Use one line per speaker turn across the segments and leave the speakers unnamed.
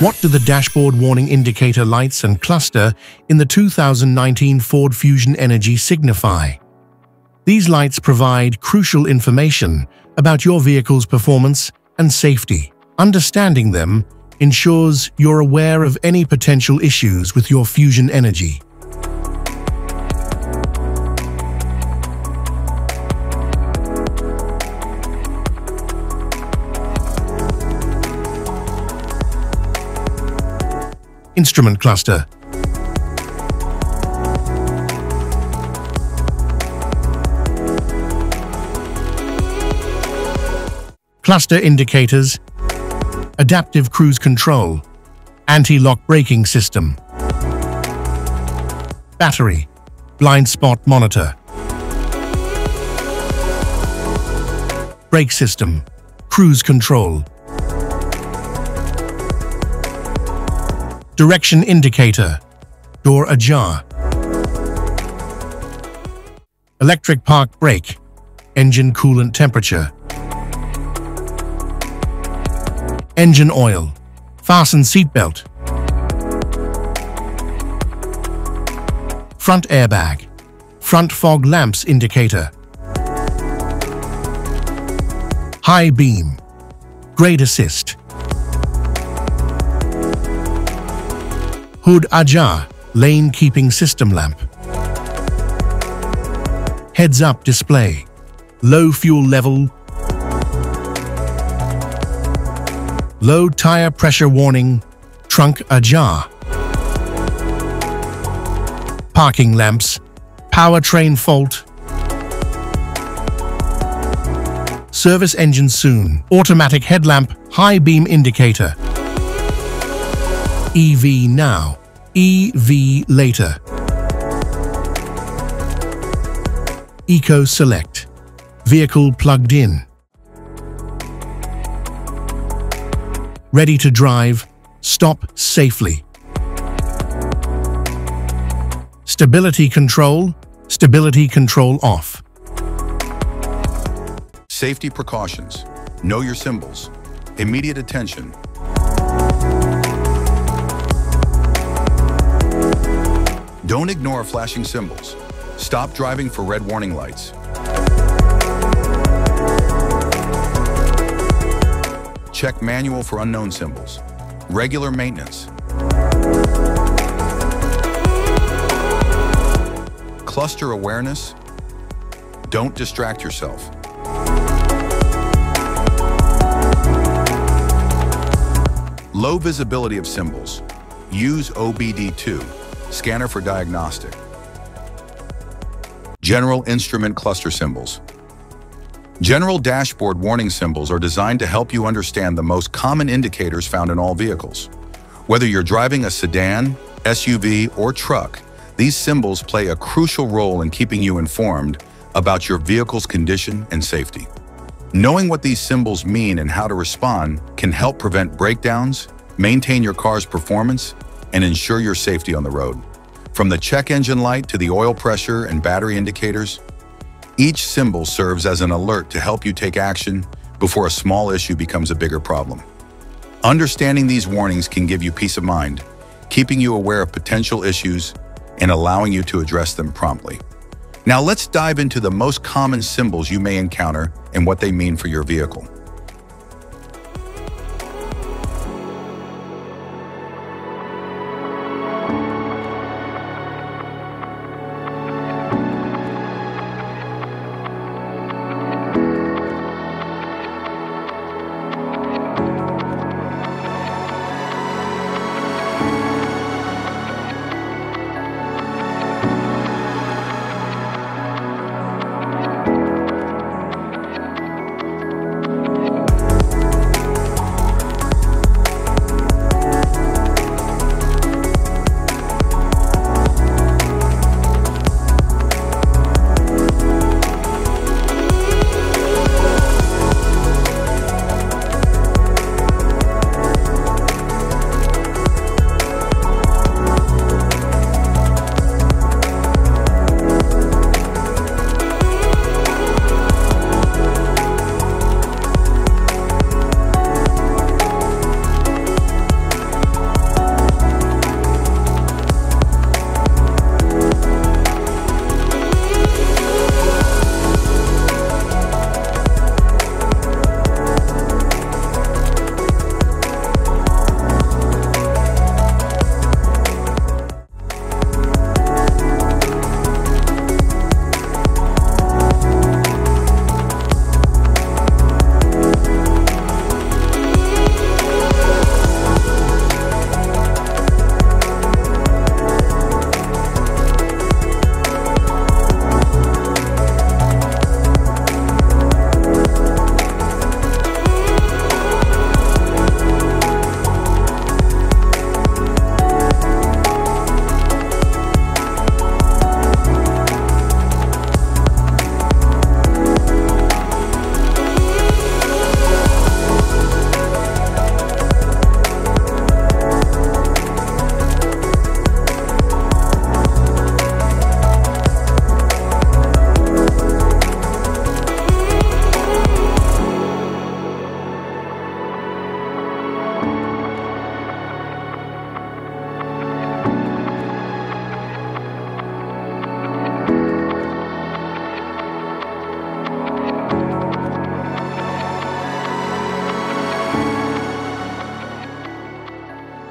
What do the dashboard warning indicator lights and cluster in the 2019 Ford Fusion Energi signify? These lights provide crucial information about your vehicle's performance and safety. Understanding them ensures you're aware of any potential issues with your Fusion Energi. Instrument cluster. Cluster indicators, adaptive cruise control, anti-lock braking system, battery, blind spot monitor, brake system, cruise control, Direction indicator. Door ajar. Electric park brake. Engine coolant temperature. Engine oil. Fasten seatbelt. Front airbag. Front fog lamps indicator. High beam. Grade assist. Hood ajar, lane keeping system lamp. Heads up display, low fuel level, low tire pressure warning, trunk ajar. Parking lamps, powertrain fault, service engine soon, automatic headlamp, high beam indicator. EV now. EV later. Eco Select. Vehicle plugged in. Ready to drive. Stop safely. Stability control. Stability control off.
Safety precautions. Know your symbols. Immediate attention. Don't ignore flashing symbols. Stop driving for red warning lights. Check manual for unknown symbols. Regular maintenance. Cluster awareness. Don't distract yourself. Low visibility of symbols. Use OBD2 Scanner for diagnostic. General instrument cluster symbols. General dashboard warning symbols are designed to help you understand the most common indicators found in all vehicles. Whether you're driving a sedan, SUV, or truck, these symbols play a crucial role in keeping you informed about your vehicle's condition and safety. Knowing what these symbols mean and how to respond can help prevent breakdowns, maintain your car's performance, and ensure your safety on the road. From the check engine light to the oil pressure and battery indicators, each symbol serves as an alert to help you take action before a small issue becomes a bigger problem. Understanding these warnings can give you peace of mind, keeping you aware of potential issues and allowing you to address them promptly. Now let's dive into the most common symbols you may encounter and what they mean for your vehicle.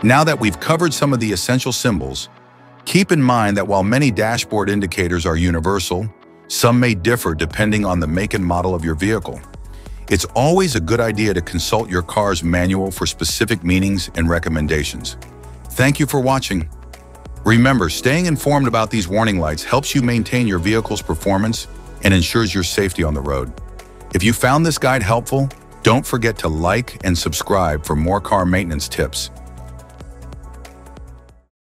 Now that we've covered some of the essential symbols, keep in mind that while many dashboard indicators are universal, some may differ depending on the make and model of your vehicle. It's always a good idea to consult your car's manual for specific meanings and recommendations. Thank you for watching. Remember, staying informed about these warning lights helps you maintain your vehicle's performance and ensures your safety on the road. If you found this guide helpful, don't forget to like and subscribe for more car maintenance tips.